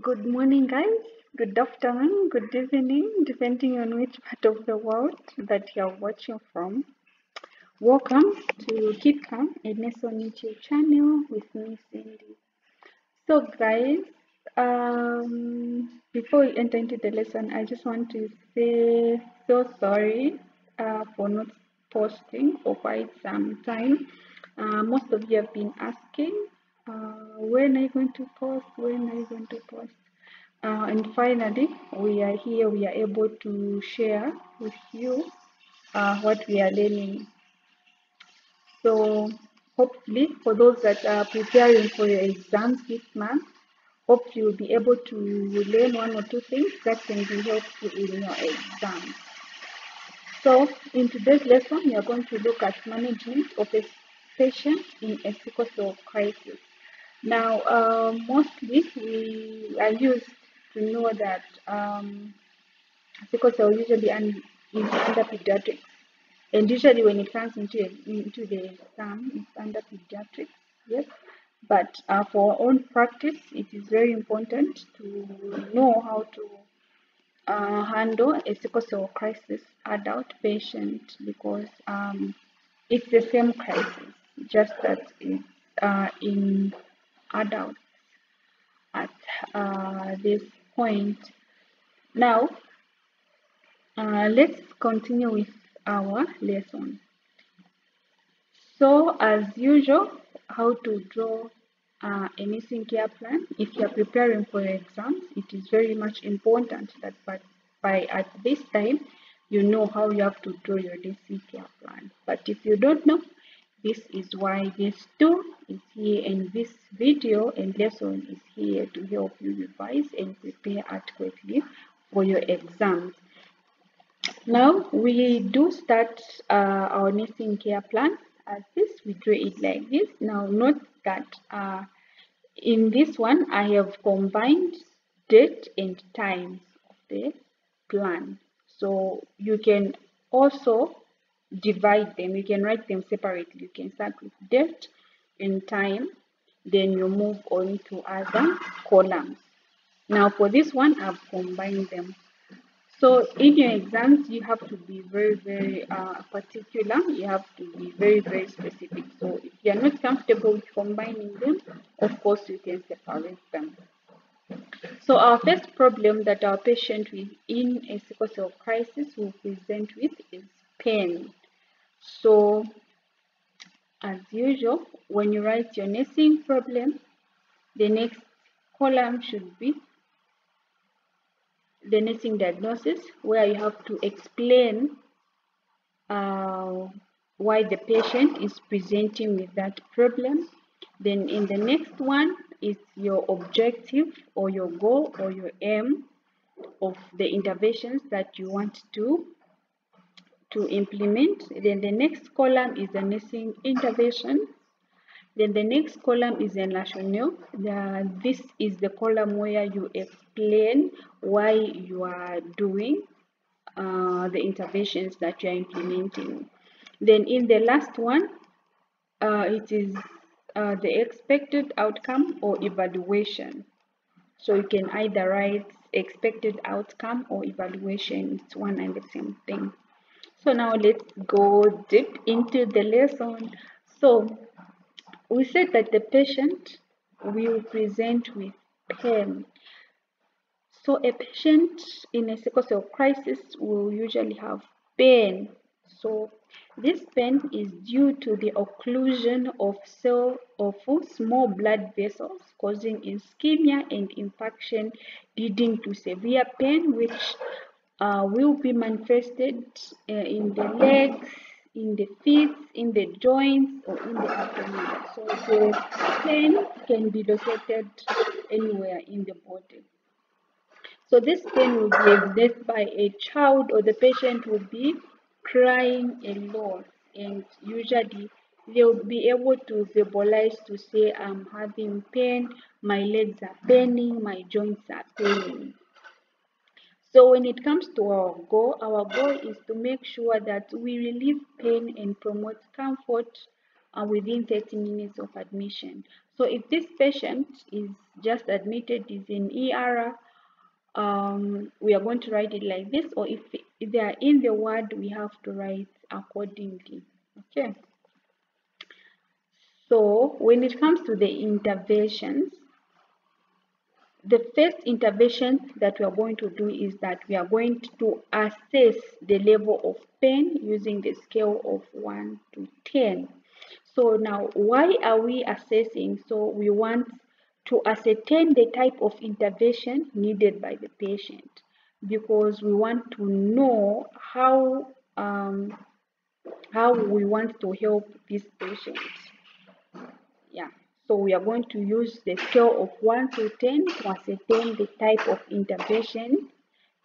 Good morning, guys. Good afternoon, good evening, depending on which part of the world that you're watching from. Welcome to Keep a Nelson YouTube channel with me, Cindy. So, guys, um, before we enter into the lesson, I just want to say so sorry uh, for not posting for quite some time. Uh, most of you have been asking uh, when are you going to post? When are you going to post? Uh, and finally, we are here. We are able to share with you uh, what we are learning. So hopefully, for those that are preparing for your exams this month, hope you will be able to learn one or two things that can be helpful in your exams. So in today's lesson, we are going to look at management of a patient in a sickle cell crisis. Now, uh, mostly we are used to know that um, sickle cell usually un- is under pediatrics, and usually when it comes into into the exam, it's under pediatrics. Yes, but uh, for our own practice, it is very important to know how to uh, handle a sickle cell crisis adult patient because um, it's the same crisis, just that it's uh, in adults at uh, this point. Now, uh, let's continue with our lesson. So, as usual, how to draw uh, a nursing care plan. If you are preparing for your exams, it is very much important that by, by at this time you know how you have to draw your care plan. But if you don't know, this is why this tool is here and this video and lesson is here to help you revise and prepare adequately for your exams. Now we do start uh, our nursing care plan as this. We draw it like this. Now note that uh, in this one I have combined date and times of the plan. So you can also divide them. You can write them separately. You can start with date and time, then you move on to other columns. Now for this one, I've combined them. So in your exams, you have to be very, very uh, particular. You have to be very, very specific. So if you are not comfortable with combining them, of course you can separate them. So our first problem that our patient with in a sickle cell crisis will present with is pain. So as usual, when you write your nursing problem, the next column should be the nursing diagnosis where you have to explain uh, why the patient is presenting with that problem. Then in the next one is your objective or your goal or your aim of the interventions that you want to to implement. Then the next column is the nursing intervention. Then the next column is the rationale. The, this is the column where you explain why you are doing uh, the interventions that you are implementing. Then in the last one, uh, it is uh, the expected outcome or evaluation. So you can either write expected outcome or evaluation. It's one and the same thing. So now let's go deep into the lesson. So we said that the patient will present with pain. So a patient in a sickle cell crisis will usually have pain. So this pain is due to the occlusion of cell of small blood vessels causing ischemia and infarction leading to severe pain which uh, will be manifested uh, in the legs, in the feet, in the joints, or in the abdomen. So the pain can be located anywhere in the body. So this pain will be evidenced by a child or the patient will be crying a lot and usually they'll be able to verbalize to say I'm having pain, my legs are paining, my joints are paining. So when it comes to our goal, our goal is to make sure that we relieve pain and promote comfort uh, within 30 minutes of admission. So if this patient is just admitted, is in ER, um, we are going to write it like this, or if, if they are in the ward, we have to write accordingly. Okay. So when it comes to the interventions, the first intervention that we are going to do is that we are going to assess the level of pain using the scale of 1 to 10. So now, why are we assessing? So we want to ascertain the type of intervention needed by the patient because we want to know how um, how we want to help this patient. So we are going to use the scale of 1 to 10 to ascertain the type of intervention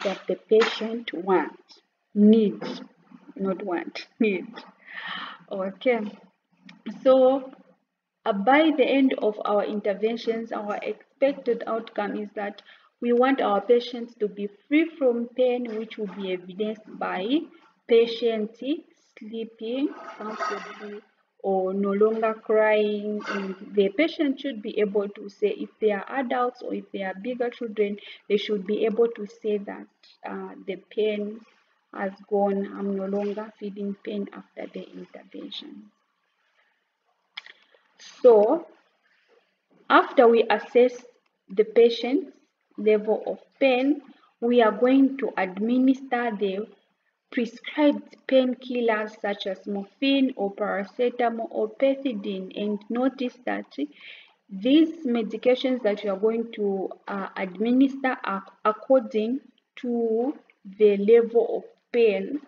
that the patient wants, needs, not want, needs. Okay. So uh, by the end of our interventions, our expected outcome is that we want our patients to be free from pain, which will be evidenced by patient sleeping comfortably or no longer crying and the patient should be able to say if they are adults or if they are bigger children they should be able to say that uh, the pain has gone. I'm no longer feeling pain after the intervention. So after we assess the patient's level of pain we are going to administer the prescribed painkillers such as morphine or paracetamol or pethidine and notice that these medications that you are going to uh, administer are according to the level of pain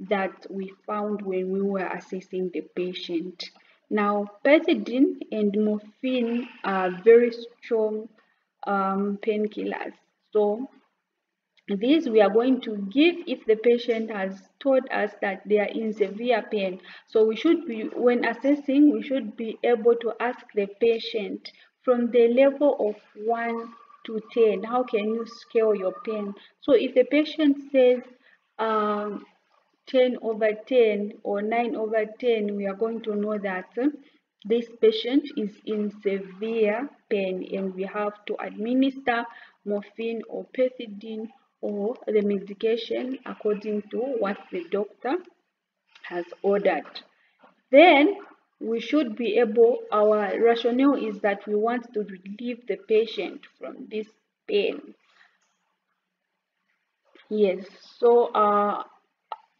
that we found when we were assessing the patient. Now, pethidine and morphine are very strong um, painkillers. So this we are going to give if the patient has told us that they are in severe pain. So we should be, when assessing, we should be able to ask the patient from the level of 1 to 10, how can you scale your pain? So if the patient says um, 10 over 10 or 9 over 10, we are going to know that uh, this patient is in severe pain and we have to administer morphine or pethidine or the medication according to what the doctor has ordered. Then we should be able, our rationale is that we want to relieve the patient from this pain. Yes, so uh,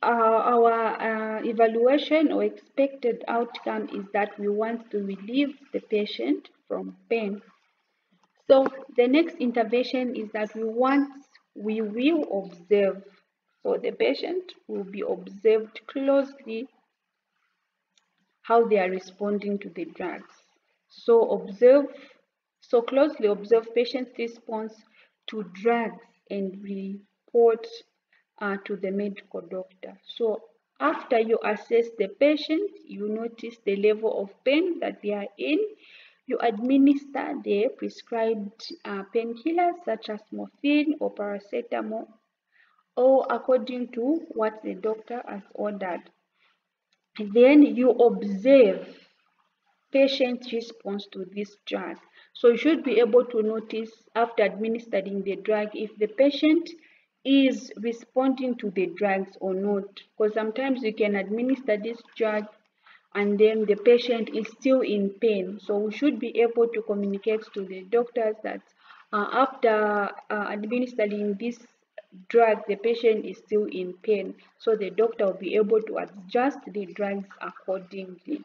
uh, our uh, evaluation or expected outcome is that we want to relieve the patient from pain. So the next intervention is that we want we will observe. So the patient will be observed closely how they are responding to the drugs. So observe, so closely observe patient's response to drugs and report uh, to the medical doctor. So after you assess the patient, you notice the level of pain that they are in, you administer the prescribed uh, painkillers such as morphine or paracetamol or according to what the doctor has ordered. Then you observe patient's response to this drug. So you should be able to notice after administering the drug if the patient is responding to the drugs or not. Because sometimes you can administer this drug and then the patient is still in pain. So we should be able to communicate to the doctors that uh, after uh, administering this drug, the patient is still in pain. So the doctor will be able to adjust the drugs accordingly.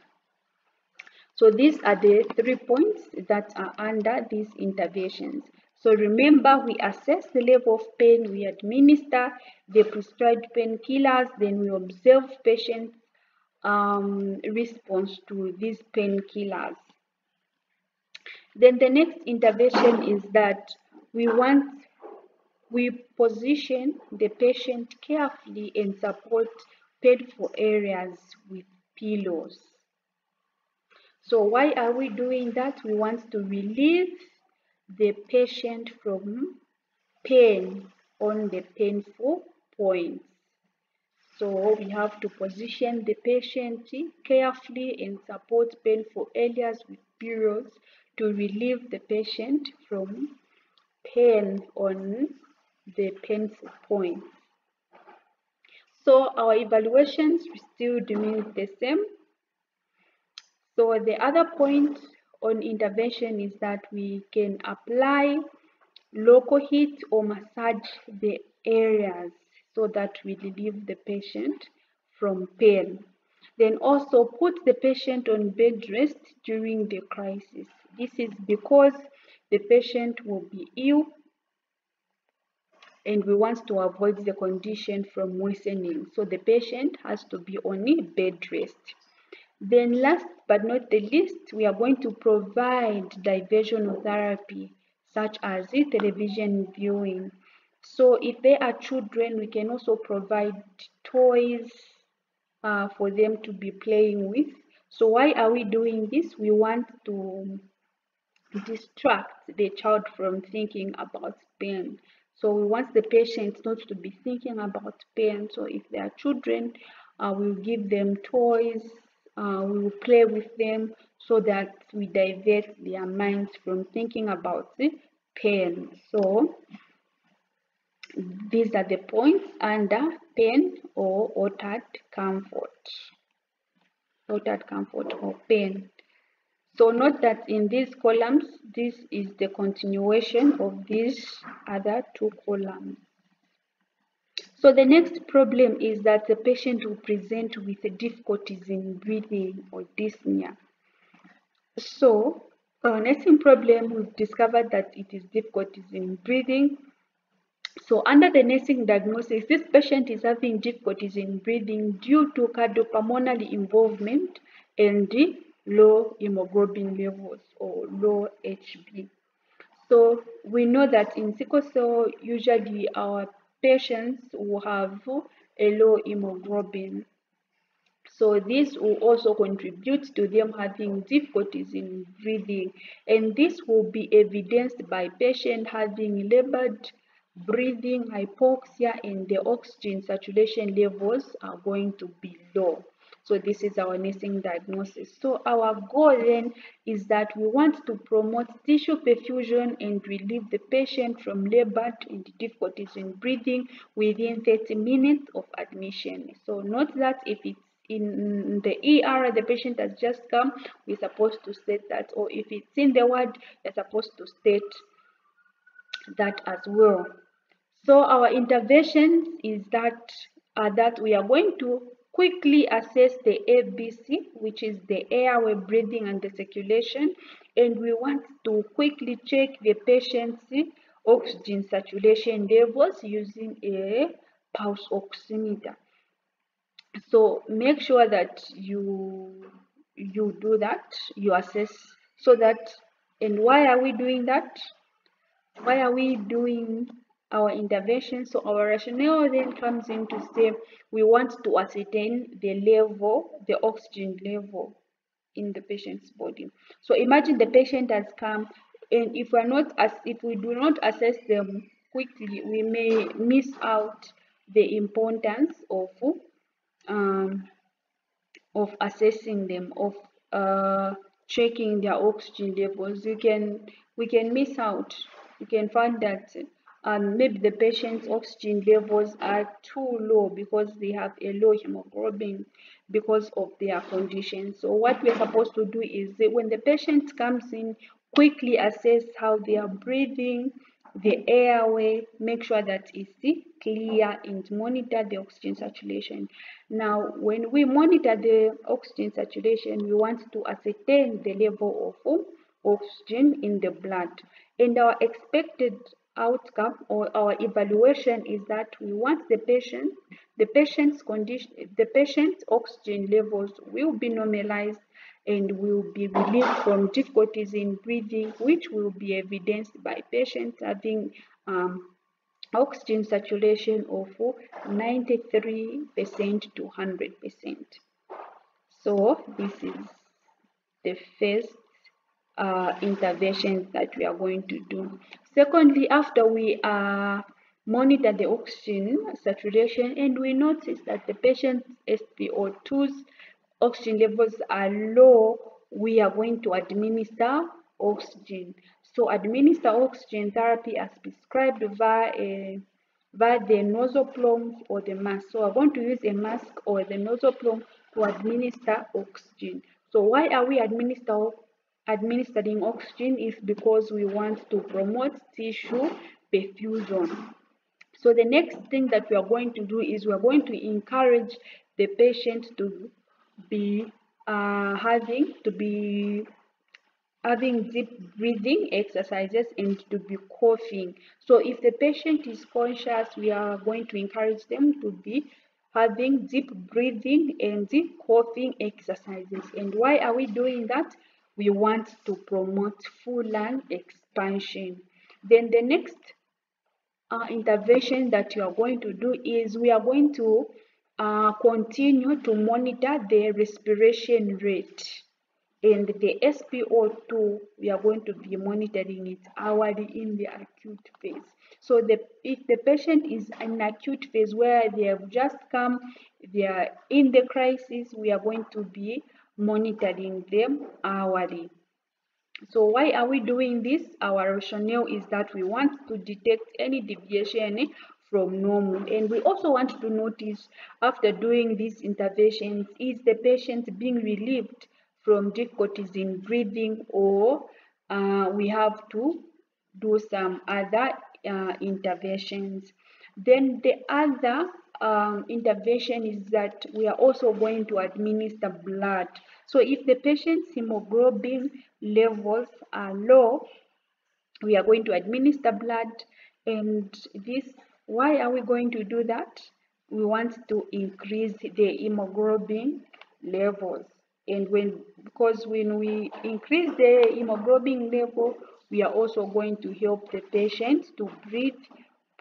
So these are the three points that are under these interventions. So remember, we assess the level of pain, we administer the prescribed painkillers, then we observe patients um, response to these painkillers. Then the next intervention is that we want, we position the patient carefully and support painful areas with pillows. So why are we doing that? We want to relieve the patient from pain on the painful points. So we have to position the patient carefully and support painful areas with pillows to relieve the patient from pain on the painful points. So our evaluations still remain the same. So the other point on intervention is that we can apply local heat or massage the areas so that we relieve the patient from pain. Then also put the patient on bed rest during the crisis. This is because the patient will be ill and we want to avoid the condition from worsening. So the patient has to be on bed rest. Then last but not the least, we are going to provide diversional therapy such as television viewing. So if they are children, we can also provide toys uh, for them to be playing with. So why are we doing this? We want to distract the child from thinking about pain. So we want the patient not to be thinking about pain. So if they are children, uh, we'll give them toys, uh, we will play with them so that we divert their minds from thinking about pain. So these are the points under pain or altered comfort. Altered comfort or pain. So note that in these columns, this is the continuation of these other two columns. So the next problem is that the patient will present with difficulties in breathing or dyspnea. So uh, nursing problem, we've discovered that it is difficulties in breathing. So under the nursing diagnosis, this patient is having difficulties in breathing due to cardiopulmonary involvement and low hemoglobin levels or low HB. So we know that in sickle cell, usually our patients will have a low hemoglobin. So this will also contribute to them having difficulties in breathing and this will be evidenced by patient having labored breathing, hypoxia and the oxygen saturation levels are going to be low. So this is our nursing diagnosis. So our goal then is that we want to promote tissue perfusion and relieve the patient from labor and difficulties in breathing within 30 minutes of admission. So note that if it's in the ER, the patient has just come, we're supposed to state that, or if it's in the ward, you're supposed to state that as well. So our intervention is that uh, that we are going to quickly assess the ABC, which is the airway breathing and the circulation, and we want to quickly check the patient's oxygen saturation levels using a pulse oximeter. So make sure that you you do that, you assess so that and why are we doing that? Why are we doing our intervention. So our rationale then comes in to say we want to ascertain the level, the oxygen level in the patient's body. So imagine the patient has come and if we're not as if we do not assess them quickly, we may miss out the importance of um, of assessing them, of uh, checking their oxygen levels. You can we can miss out. You can find that and maybe the patient's oxygen levels are too low because they have a low hemoglobin because of their condition. So what we're supposed to do is when the patient comes in, quickly assess how they are breathing, the airway, make sure that it's clear and monitor the oxygen saturation. Now, when we monitor the oxygen saturation, we want to ascertain the level of oxygen in the blood. And our expected outcome or our evaluation is that we want the patient the patient's condition the patient's oxygen levels will be normalized and will be relieved from difficulties in breathing which will be evidenced by patients having um, oxygen saturation of 93% to 100%. So this is the first uh, interventions that we are going to do. Secondly, after we are monitor the oxygen saturation and we notice that the patient's SpO2's oxygen levels are low, we are going to administer oxygen. So administer oxygen therapy as prescribed via a via the nasoplugs or the mask. So I'm going to use a mask or the nasal plume to administer oxygen. So why are we administer, administering oxygen? Is because we want to promote tissue perfusion. So the next thing that we are going to do is we are going to encourage the patient to be uh, having to be having deep breathing exercises and to be coughing. So if the patient is conscious, we are going to encourage them to be having deep breathing and deep coughing exercises. And why are we doing that? We want to promote full lung expansion. Then the next uh, intervention that you are going to do is we are going to uh, continue to monitor the respiration rate and the SpO2 we are going to be monitoring it hourly in the acute phase. So the, if the patient is in acute phase where they have just come, they are in the crisis, we are going to be monitoring them hourly. So why are we doing this? Our rationale is that we want to detect any deviation from normal. And we also want to notice after doing these interventions, is the patient being relieved from difficulties in breathing or uh, we have to do some other uh, interventions. Then the other um, intervention is that we are also going to administer blood. So if the patient's hemoglobin levels are low, we are going to administer blood and this, why are we going to do that? We want to increase the hemoglobin levels and when because when we increase the hemoglobin level we are also going to help the patient to breathe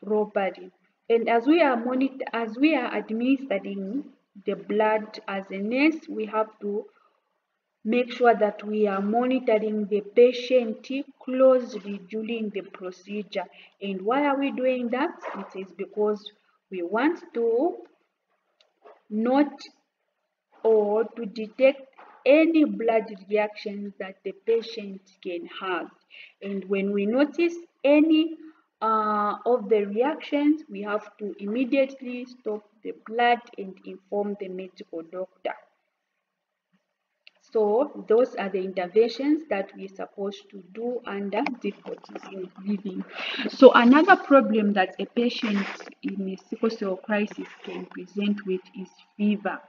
properly and as we are monitor as we are administering the blood as a nurse we have to make sure that we are monitoring the patient closely during the procedure and why are we doing that it is because we want to not or to detect any blood reactions that the patient can have. And when we notice any uh, of the reactions, we have to immediately stop the blood and inform the medical doctor. So those are the interventions that we're supposed to do under difficulties in breathing. So another problem that a patient in a sickle cell crisis can present with is fever.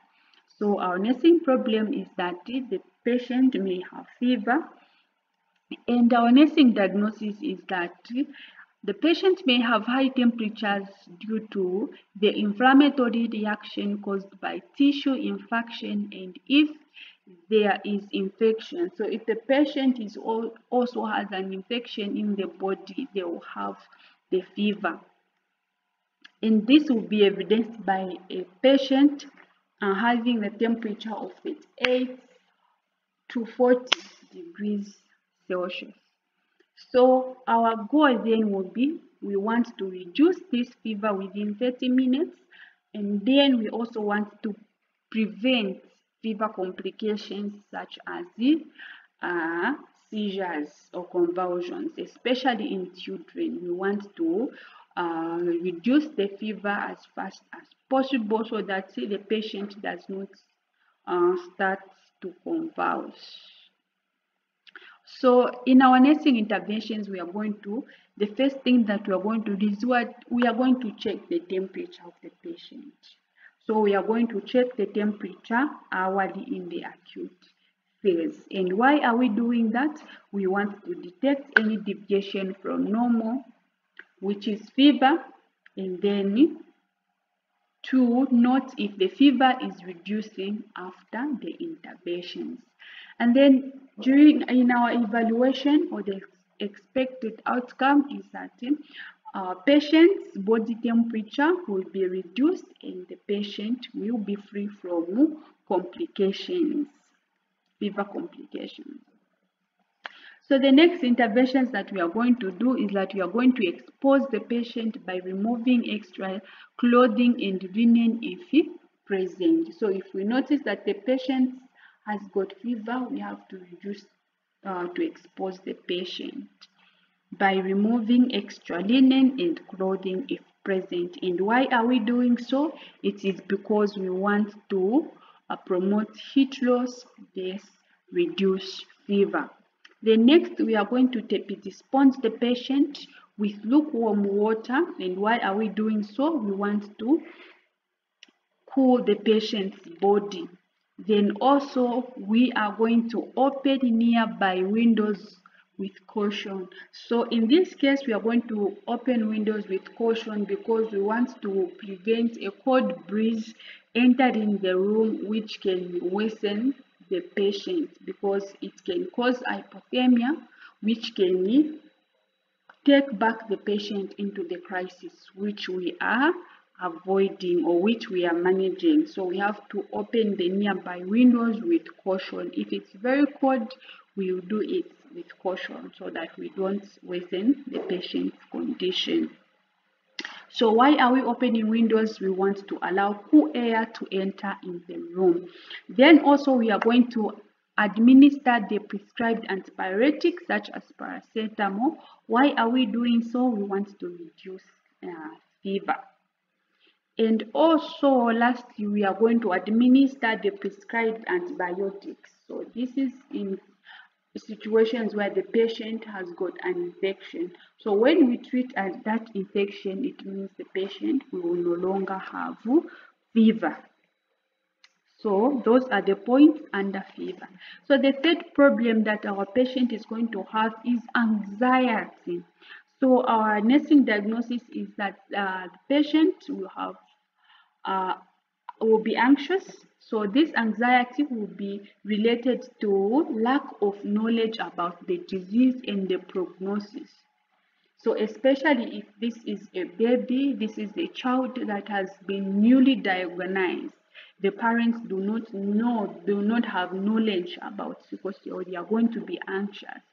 So our nursing problem is that the patient may have fever and our nursing diagnosis is that the patient may have high temperatures due to the inflammatory reaction caused by tissue infection and if there is infection. So if the patient is also has an infection in the body, they will have the fever. And this will be evidenced by a patient uh, having the temperature of 38 to 40 degrees Celsius. So our goal then will be we want to reduce this fever within 30 minutes and then we also want to prevent fever complications such as uh, seizures or convulsions, especially in children. We want to uh, reduce the fever as fast as possible so that the patient does not uh, start to convulse. So in our nursing interventions, we are going to, the first thing that we are going to do is what we are going to check the temperature of the patient. So we are going to check the temperature hourly in the acute phase. And why are we doing that? We want to detect any deviation from normal which is fever, and then to note if the fever is reducing after the interventions. And then during in our evaluation or the expected outcome is that uh, patient's body temperature will be reduced and the patient will be free from complications, fever complications. So the next interventions that we are going to do is that we are going to expose the patient by removing extra clothing and linen if present. So if we notice that the patient has got fever, we have to reduce uh, to expose the patient by removing extra linen and clothing if present. And why are we doing so? It is because we want to uh, promote heat loss, thus reduce fever. The next, we are going to sponge the patient with lukewarm water. And why are we doing so? We want to cool the patient's body. Then also, we are going to open nearby windows with caution. So in this case, we are going to open windows with caution because we want to prevent a cold breeze entering the room which can worsen the patient because it can cause hypothermia which can take back the patient into the crisis which we are avoiding or which we are managing so we have to open the nearby windows with caution if it's very cold we will do it with caution so that we don't worsen the patient's condition so why are we opening windows? We want to allow cool air to enter in the room. Then also we are going to administer the prescribed antibiotics such as paracetamol. Why are we doing so? We want to reduce uh, fever. And also lastly, we are going to administer the prescribed antibiotics. So this is in situations where the patient has got an infection. So when we treat that infection, it means the patient will no longer have fever. So those are the points under fever. So the third problem that our patient is going to have is anxiety. So our nursing diagnosis is that uh, the patient will have uh, will be anxious so this anxiety will be related to lack of knowledge about the disease and the prognosis. So especially if this is a baby, this is a child that has been newly diagnosed, the parents do not know, do not have knowledge about sickle cell, they are going to be anxious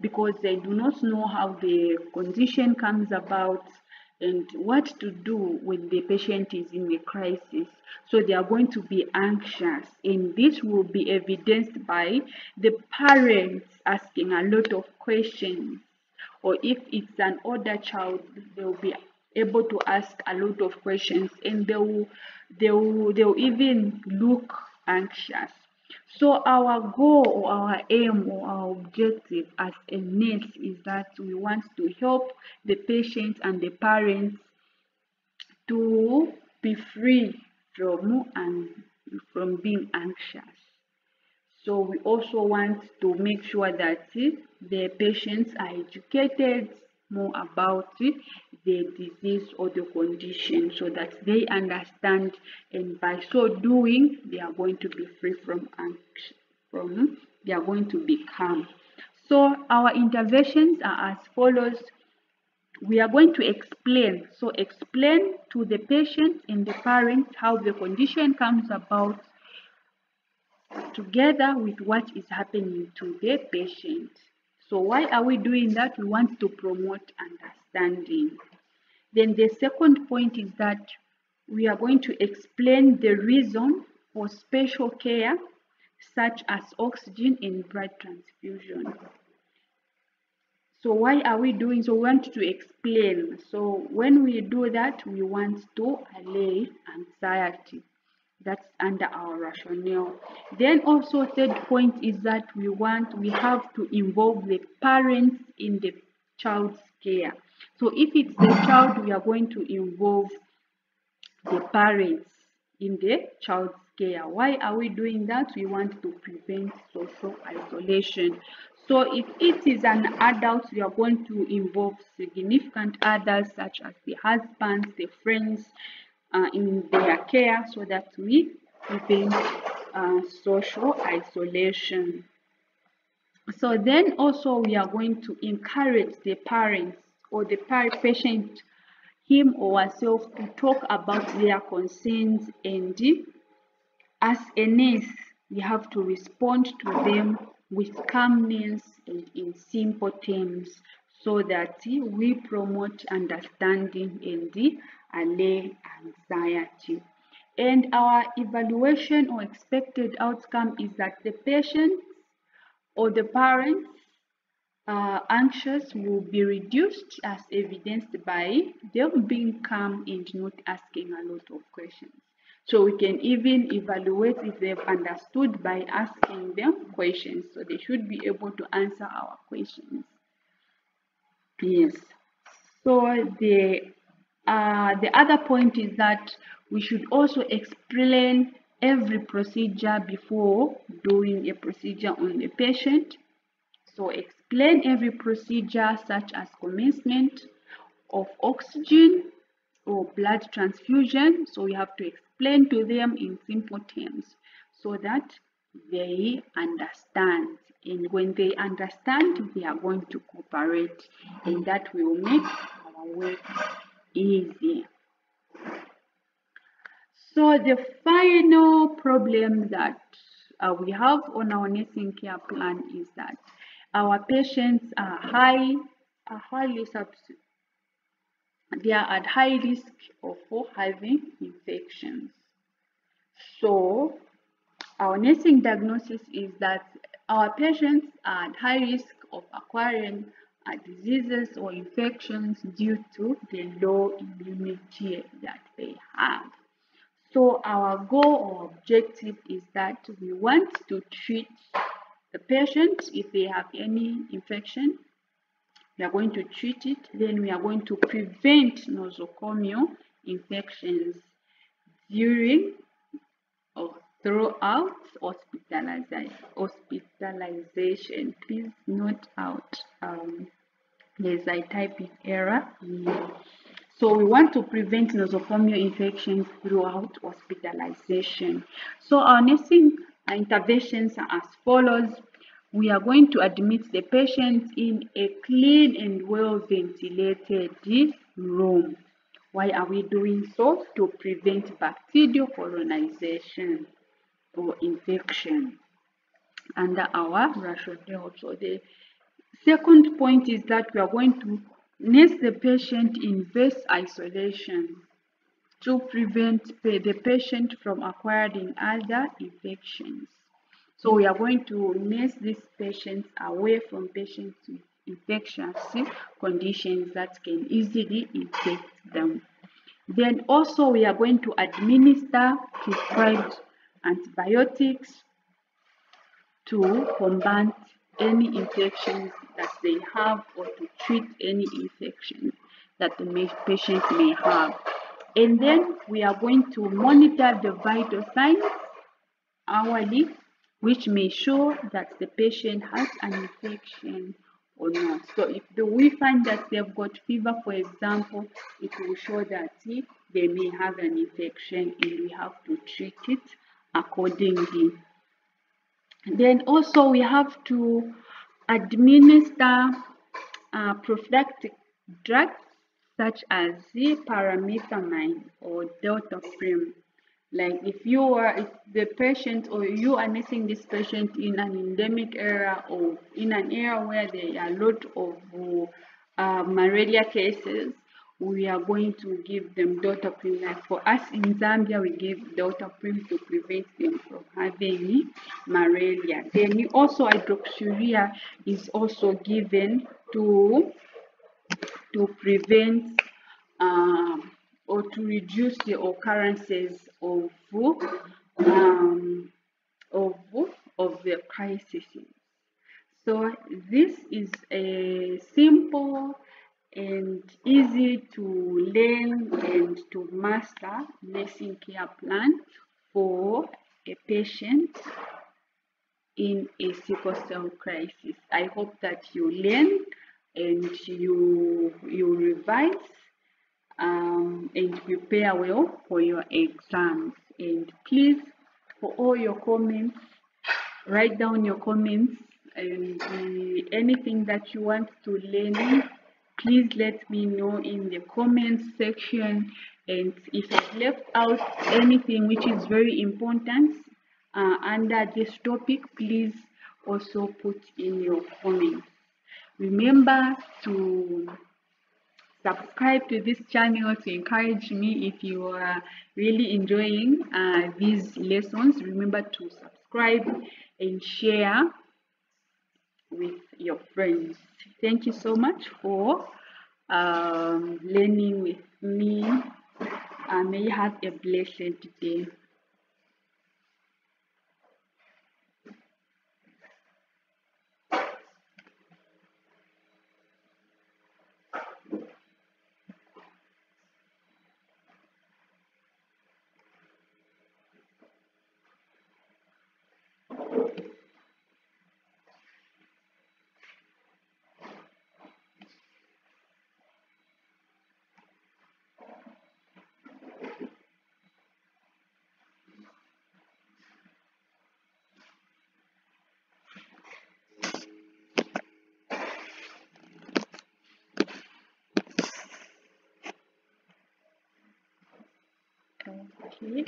because they do not know how the condition comes about, and what to do when the patient is in a crisis. So they are going to be anxious, and this will be evidenced by the parents asking a lot of questions. Or if it's an older child, they will be able to ask a lot of questions and they will they will, they will even look anxious so our goal or our aim or our objective as a nurse is that we want to help the patient and the parents to be free from and from being anxious. So we also want to make sure that the patients are educated more about the disease or the condition so that they understand and by so doing they are going to be free from from they are going to be calm so our interventions are as follows. We are going to explain. So explain to the patient and the parents how the condition comes about together with what is happening to the patient so why are we doing that? We want to promote understanding. Then the second point is that we are going to explain the reason for special care such as oxygen and blood transfusion. So why are we doing so? We want to explain. So when we do that, we want to allay anxiety that's under our rationale. Then also third point is that we want we have to involve the parents in the child's care. So if it's the child we are going to involve the parents in the child's care. Why are we doing that? We want to prevent social isolation. So if it is an adult we are going to involve significant others such as the husbands the friends uh, in their care so that we prevent uh, social isolation. So then also we are going to encourage the parents or the patient, him or herself to talk about their concerns and as a nurse, we have to respond to them with calmness and in simple terms so that we promote understanding and allay anxiety. And our evaluation or expected outcome is that the patient or the parents uh, anxious will be reduced as evidenced by them being calm and not asking a lot of questions. So we can even evaluate if they've understood by asking them questions. So they should be able to answer our questions. Yes. So the uh, the other point is that we should also explain every procedure before doing a procedure on the patient. So explain every procedure such as commencement of oxygen or blood transfusion. So we have to explain to them in simple terms so that they understand. And when they understand, they are going to cooperate and that will make our work easier. So the final problem that uh, we have on our nursing care plan is that our patients are high, are highly subs they are at high risk of having infections. So our nursing diagnosis is that our patients are at high risk of acquiring uh, diseases or infections due to the low immunity that they have. So our goal or objective is that we want to treat the patient if they have any infection. We are going to treat it. Then we are going to prevent nosocomial infections during or throughout hospitalization. Please note out um, there's a typing error. So we want to prevent nosocomial infections throughout hospitalization. So our nursing interventions are as follows. We are going to admit the patient in a clean and well ventilated room. Why are we doing so? To prevent bacterial colonization or infection under our rationale. So the second point is that we are going to nurse the patient in base isolation to prevent the patient from acquiring other infections. So we are going to nurse these patients away from patients with infectious conditions that can easily infect them. Then also we are going to administer prescribed antibiotics to combat any infections that they have or to treat any infection that the patient may have. And then we are going to monitor the vital signs hourly, which may show that the patient has an infection or not. So if the, we find that they've got fever, for example, it will show that they may have an infection and we have to treat it accordingly. Then also we have to administer uh, prophylactic drugs such as the pyrimethamine or deltaprim. Like if you are if the patient or you are nursing this patient in an endemic area or in an area where there are a lot of uh, malaria cases, we are going to give them deltaprim. Like for us in Zambia, we give daughter deltaprim to prevent them from having malaria. Then also hydroxyurea is also given to to prevent um, or to reduce the occurrences of um, of of the crises. So this is a simple and easy to learn and to master nursing care plan for a patient in a sickle cell crisis. I hope that you learn and you you revise um, and prepare well for your exams. And please, for all your comments, write down your comments and anything that you want to learn please let me know in the comments section and if I've left out anything which is very important uh, under this topic please also put in your comments. Remember to subscribe to this channel to encourage me if you are really enjoying uh, these lessons. Remember to subscribe and share with your friends. Thank you so much for um, learning with me. Uh, may you have a blessed day. Okay.